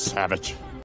Savage.